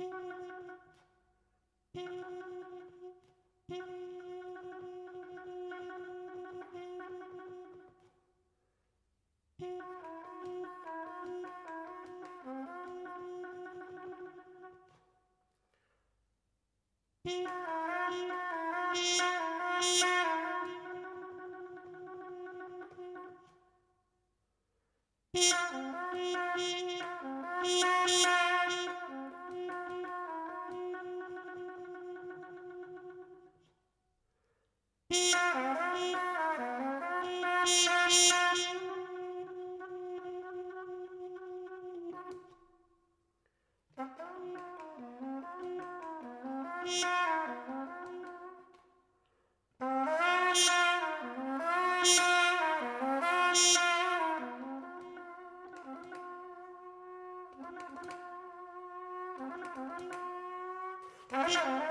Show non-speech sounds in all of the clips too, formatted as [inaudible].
Beep. Thank you.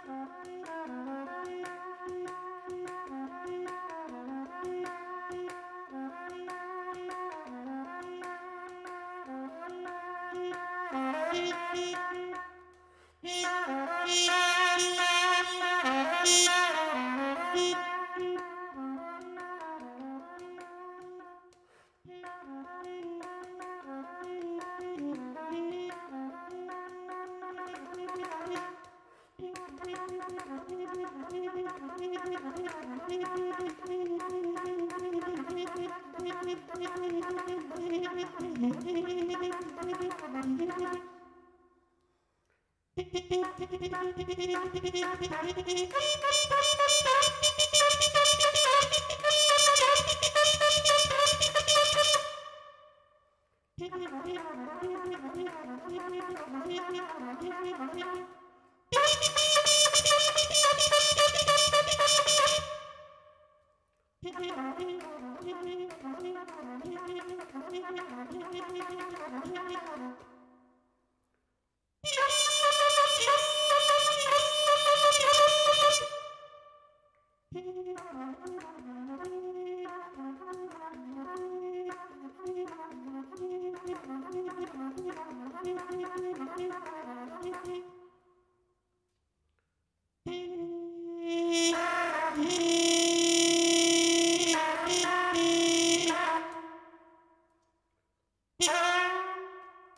Thank [laughs] you.